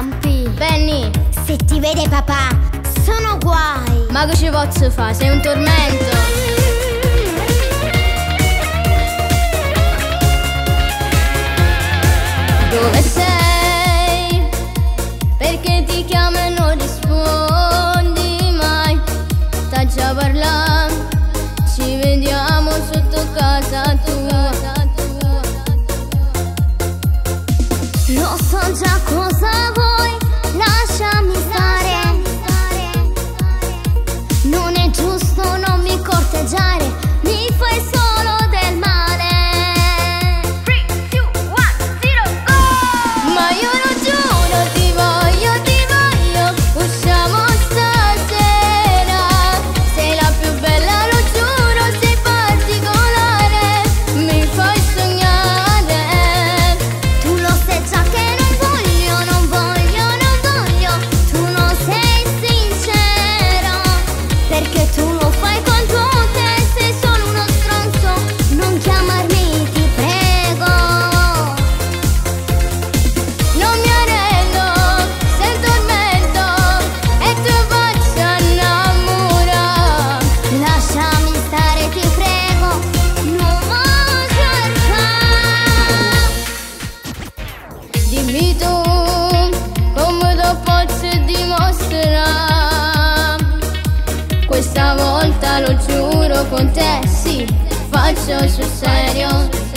campi Benny Se ti vede papà sono guai Ma che ci posso fare? Sei un tormento Dove sei? con te, sì, faccio sul serio.